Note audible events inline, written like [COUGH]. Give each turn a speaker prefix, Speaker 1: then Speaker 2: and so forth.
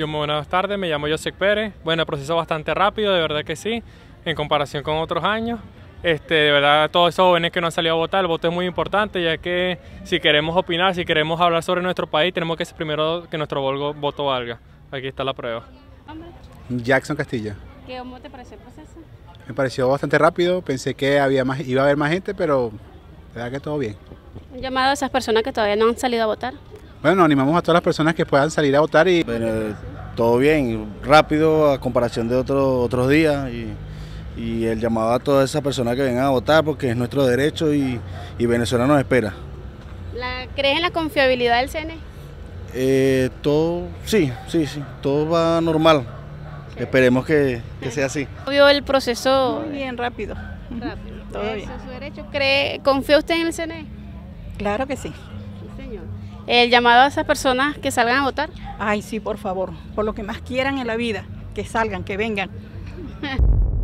Speaker 1: Yo muy buenas tardes, me llamo Josep Pérez. Bueno, el proceso bastante rápido, de verdad que sí, en comparación con otros años. Este, de verdad, todos esos jóvenes que no han salido a votar, el voto es muy importante, ya que si queremos opinar, si queremos hablar sobre nuestro país, tenemos que ser primero que nuestro voto valga. Aquí está la prueba.
Speaker 2: Jackson Castillo.
Speaker 3: ¿Cómo te pareció el proceso?
Speaker 2: Me pareció bastante rápido, pensé que había más, iba a haber más gente, pero de verdad que todo bien.
Speaker 3: Un llamado a esas personas que todavía no han salido a votar.
Speaker 2: Bueno, animamos a todas las personas que puedan salir a votar y...
Speaker 4: Bueno, todo bien, rápido a comparación de otros otros días y, el llamado a todas esas personas que vengan a votar porque es nuestro derecho y, Venezuela nos espera.
Speaker 3: ¿La, ¿Crees en la confiabilidad del CNE?
Speaker 4: Eh, todo, sí, sí, sí, todo va normal. Esperemos que, sea así.
Speaker 3: ¿Vio el proceso?
Speaker 5: Muy bien, rápido.
Speaker 3: Rápido. Todo bien. su derecho. ¿Cree, ¿Confía usted en el CNE?
Speaker 5: Claro que sí.
Speaker 3: señor. ¿El llamado a esas personas que salgan a votar?
Speaker 5: Ay, sí, por favor. Por lo que más quieran en la vida. Que salgan, que vengan. [LAUGHS]